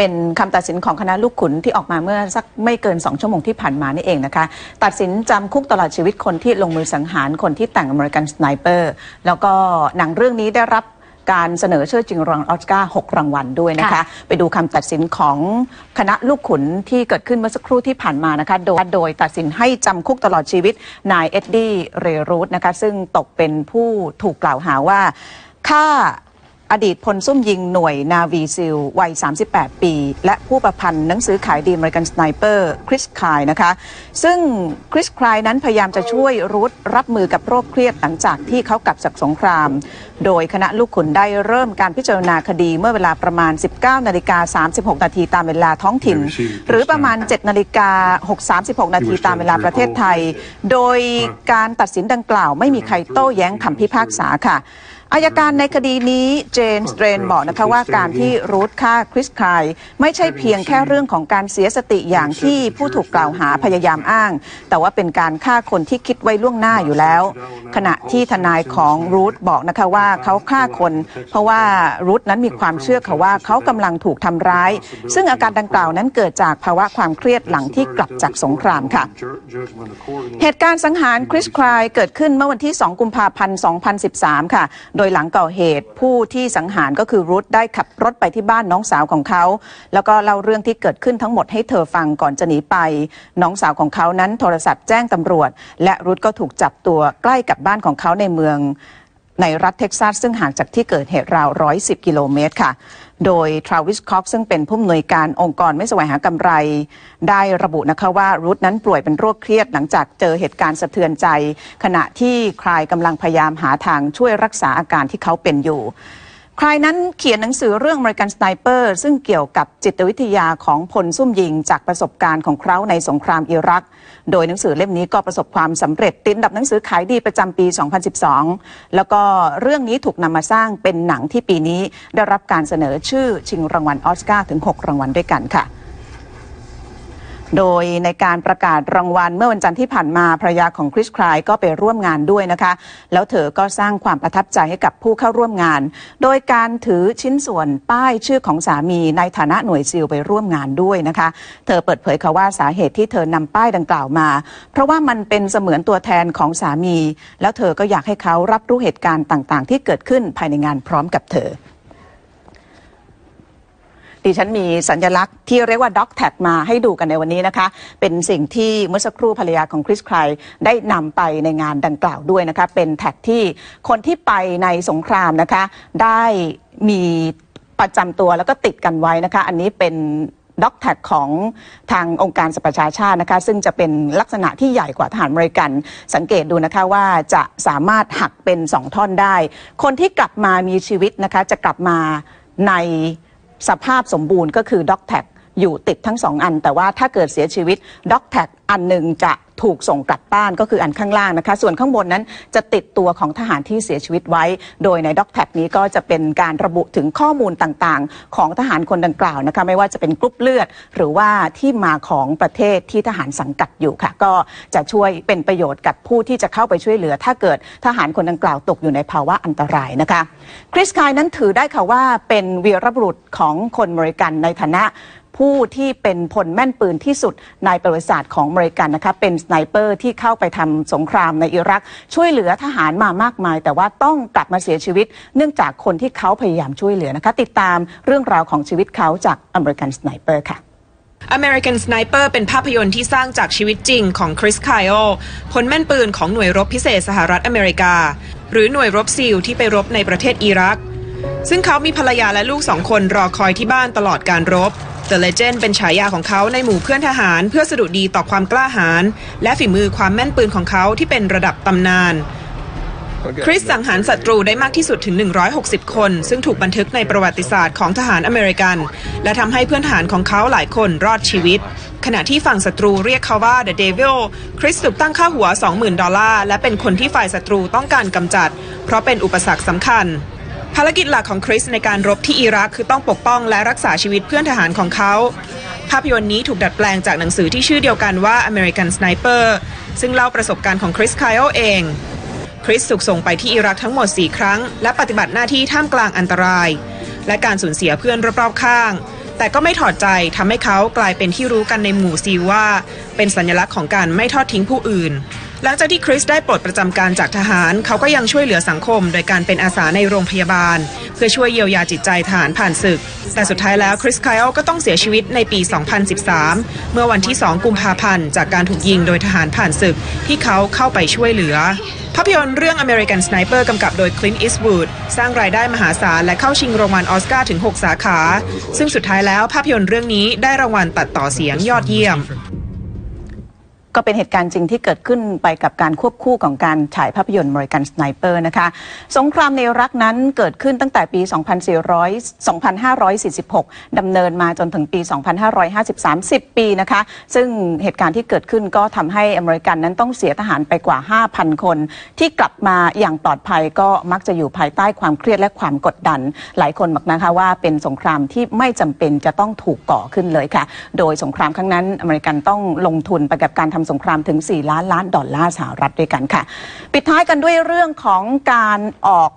เป็นคำตัดสินของคณะลูกขุนที่ออกมาเมื่อสักไม่เกิน 2 ชั่วโมงที่ผ่านมานี่เองนะคะ ตัดสินจำคุกตลอดชีวิตคนที่ลงมือสังหารคนที่แต่ง American Sniper แล้วก็หนังเรื่องนี้ได้รับการเสนอเชื่อจริงรางวัลออสการ์6รางวัลด้วยนะคะค่ะไปดูคำตัดสินของคณะลูกขุนที่เกิดขึ้นเมื่อสักครู่ที่ผ่านมานะคะ โดยโดยตัดสินให้จำคุกตลอดชีวิตนายเอ็ดดี้เรย์รูธนะคะ ซึ่งตกเป็นผู้ถูกกล่าวหาว่าฆ่า อดีตพลซุ่มยิงหน่วย Navy SEAL วัย 38 ปี และผู้ประพันธ์หนังสือขายดี American Sniper คริสไคล์นะคะ ซึ่งคริสไคล์นั้นพยายามจะช่วยรูธรับมือกับโรคเครียดหลังจากที่เขากลับจากสงคราม โดยคณะลูกขุนได้เริ่มการพิจารณาคดีเมื่อเวลาประมาณ 19นาฬิกา36 นาทีตามเวลาท้องถิ่น หรือประมาณ 7นาฬิกา6 36 นาทีตามเวลาประเทศไทย โดยการตัดสินดังกล่าวไม่มีใครโต้แย้งคำพิพากษาค่ะ อายการในคดีนี้เจนสเตรนบอกนะคะว่าการที่รูทฆ่าคริสคายไม่ใช่เพียงแค่เรื่องของการเสียสติอย่างที่ผู้ถูกกล่าวหาพยายามอ้าง แต่ว่าเป็นการฆ่าคนที่คิดไว้ล่วงหน้าอยู่แล้ว ขณะที่ทนายของรูทบอกนะคะว่าเขาฆ่าคน เพราะว่ารูทนั้นมีความเชื่อค่ะว่าเขากำลังถูกทำร้าย ซึ่งอาการดังกล่าวนั้นเกิดจากภาวะความเครียดหลังที่กลับจากสงครามค่ะ เหตุการณ์สังหารคริสไคล์เกิดขึ้นเมื่อวันที่ 2 กุมภาพันธ์ 2013 ค่ะโดยหลังก่อเหตุผู้ที่สังหารก็คือรูธได้ขับรถไปที่บ้านน้องสาวของเขา แล้วก็เล่าเรื่องที่เกิดขึ้นทั้งหมดให้เธอฟังก่อนจะหนีไป น้องสาวของเขานั้นโทรศัพท์แจ้งตำรวจ และรูธก็ถูกจับตัวใกล้กับบ้านของเขาในเมือง ในรัฐเท็กซัส ซึ่งห่างจากที่เกิดเหตุราว 110 กิโลเมตรค่ะ โดยทราวิสคอกซึ่งเป็นผู้อำนวยการองค์กรไม่แสวงหากำไร ได้ระบุนะคะว่ารุธนั้นป่วยเป็นโรคเครียดหลังจากเจอเหตุการณ์สะเทือนใจ ขณะที่ใครกำลังพยายามหาทางช่วยรักษาอาการที่เขาเป็นอยู่ ใครนั้นเขียนหนังสือเรื่อง American Sniper ซึ่งเกี่ยวกับจิตวิทยาของพลซุ่มยิง จากประสบการณ์ของเขาในสงครามอิรัก โดยหนังสือเล่มนี้ก็ประสบความสำเร็จ ติดดับหนังสือขายดีประจำปี 2012 แล้วก็เรื่องนี้ถูกนำมาสร้างเป็นหนังที่ปีนี้ได้รับการเสนอชื่อชิงรางวัลออสการ์ถึง 6 รางวัลด้วยกันค่ะ โดยในการประกาศรางวัลเมื่อวันจันทร์ที่ผ่านมาภรรยาของคริสคลายก็ไปร่วมงานด้วยนะคะ แล้วเธอก็สร้างความประทับใจให้กับผู้เข้าร่วมงาน โดยการถือชิ้นส่วนป้ายชื่อของสามีในฐานะหน่วยซิลไปร่วมงานด้วยนะคะ เธอเปิดเผยค่ะว่าสาเหตุที่เธอนำป้ายดังกล่าวมา เพราะว่ามันเป็นเสมือนตัวแทนของสามี แล้วเธอก็อยากให้เขารับรู้เหตุการณ์ต่าง ๆ ที่เกิดขึ้นภายในงานพร้อมกับเธอ ดิฉันมีสัญลักษณ์ที่เรียกว่าด็อกแท็กมาให้ดูกันในวันนี้นะคะ เป็นสิ่งที่เมื่อสักครู่ภรรยาของคริสคลายได้นำไปในงานดังกล่าวด้วยนะคะ เป็นแท็กที่คนที่ไปในสงครามนะคะ ได้มีประจำตัวแล้วก็ติดกันไว้นะคะ อันนี้เป็นด็อกแท็กของทางองค์การสหประชาชาตินะคะ ซึ่งจะเป็นลักษณะที่ใหญ่กว่าทหารอเมริกัน สังเกตดูนะคะว่าจะสามารถหักเป็นสองท่อนได้ คนที่กลับมามีชีวิตนะคะ จะกลับมาใน สภาพสมบูรณ์ก็คือ dog tag อยู่ติดทั้งสองอัน แต่ว่าถ้าเกิดเสียชีวิต dog tag อันหนึ่งจะ ถูกส่งกลับบ้านก็คืออันข้างล่างนะคะ ส่วนข้างบนนั้นจะติดตัวของทหารที่เสียชีวิตไว้ โดยใน dog tag นี้ก็จะเป็นการระบุถึงข้อมูลต่างๆ ของทหารคนดังกล่าวนะคะไม่ว่าจะเป็นกรุ๊ปเลือด หรือว่าที่มาของประเทศที่ทหารสังกัดอยู่ค่ะ ก็จะช่วยเป็นประโยชน์กับผู้ที่จะเข้าไปช่วยเหลือ ถ้าเกิดทหารคนดังกล่าวตกอยู่ในภาวะอันตรายนะคะคริส ไคล์นั้นถือได้ค่ะว่าเป็นวีรบุรุษของคนอเมริกันในฐานะ ผู้ที่เป็นพลแม่นปืนที่สุดในประวัติศาสตร์ของอเมริกันนะคะเป็นสไนเปอร์ที่เข้าไปทำสงครามในอิรัก ช่วยเหลือทหารมามากมาย แต่ว่าต้องกลับมาเสียชีวิต เนื่องจากคนที่เขาพยายามช่วยเหลือนะคะ ติดตามเรื่องราวของชีวิตเขาจาก American Sniper ค่ะ American Sniper เป็นภาพยนตร์ที่สร้างจากชีวิตจริงของคริสไคล์พลแม่นปืนของหน่วยรบพิเศษสหรัฐอเมริกา หรือหน่วยรบซีลที่ไปรบในประเทศอิรัก ซึ่งเขามีภรรยาและลูกสองคนรอคอยที่บ้านตลอดการรบ The Legend เป็นฉายาของเขาในหมู่เพื่อนทหารเพื่อสะดุดดีต่อความกล้าหาญและฝีมือความแม่นปืนของเขาที่เป็นระดับตำนาน คริสสังหารศัตรูได้มากที่สุดถึง 160 คน ซึ่งถูกบันทึกในประวัติศาสตร์ของทหารอเมริกัน และทำให้เพื่อนทหารของเขาหลายคนรอดชีวิต ขณะที่ฝั่งศัตรูเรียกเขาว่า The Devil คริสถูกตั้งค่าหัว 20,000 ดอลลาร์และเป็นคนที่ฝ่ายศัตรูต้องการกำจัด เพราะเป็นอุปสรรคสำคัญ ภารกิจหลักของคริสในการรบที่อิรักคือต้องปกป้องและรักษาชีวิตเพื่อนทหารของเขา ภาพยนตร์นี้ถูกดัดแปลงจากหนังสือที่ชื่อเดียวกันว่า American Sniper ซึ่งเล่าประสบการณ์ของคริสไคโอเอง คริสถูกส่งไปที่อิรักทั้งหมด 4 ครั้ง และปฏิบัติหน้าที่ท่ามกลางอันตราย และการสูญเสียเพื่อนรอบๆข้าง แต่ก็ไม่ถอดใจทำให้เขากลายเป็นที่รู้กันในหมู่ซีว่า เป็นสัญลักษณ์ของการไม่ทอดทิ้งผู้อื่น หลังจากที่คริสได้ปลดประจำการจากทหาร เขาก็ยังช่วยเหลือสังคม โดยการเป็นอาสาในโรงพยาบาล เพื่อช่วยเยียวยาจิตใจทหารผ่านศึก แต่สุดท้ายแล้วคริสไคลก็ต้องเสียชีวิตในปี 2013 เมื่อวันที่ 2 กุมภาพันธ์ จากการถูกยิงโดยทหารผ่านศึก ที่เขาเข้าไปช่วยเหลือ ภาพยนตร์เรื่อง American Sniper กำกับโดย Clint Eastwood สร้างรายได้มหาศาลและเข้าชิงรางวัลออสการ์ถึง 6 สาขา ซึ่งสุดท้ายแล้วภาพยนตร์เรื่องนี้ได้รางวัลตัดต่อเสียงยอดเยี่ยม ก็เป็นเหตุการณ์จริงที่เกิดขึ้นไปกับการควบคู่ของการฉายภาพยนตร์ American Sniper นะคะ สงครามในรักนั้นเกิดขึ้นตั้งแต่ปี 2400 2546 ดำเนินมาจนถึงปี 2553 10 ปีนะคะ ซึ่งเหตุการณ์ที่เกิดขึ้นก็ทำให้อเมริกันนั้นต้องเสียทหารไปกว่า 5,000 คน ที่กลับมาอย่างปลอดภัยก็มักจะอยู่ภายใต้ความเครียดและความกดดัน หลายคนบอกนะคะว่าเป็นสงครามที่ไม่จำเป็นจะต้องถูกก่อขึ้นเลยค่ะ โดยสงครามครั้งนั้นอเมริกันต้องลงทุนไปกับการทำสงครามถึง 4 ล้านล้านดอลลาร์สหรัฐด้วยกันค่ะ ปิดท้ายกันด้วยเรื่องของการออก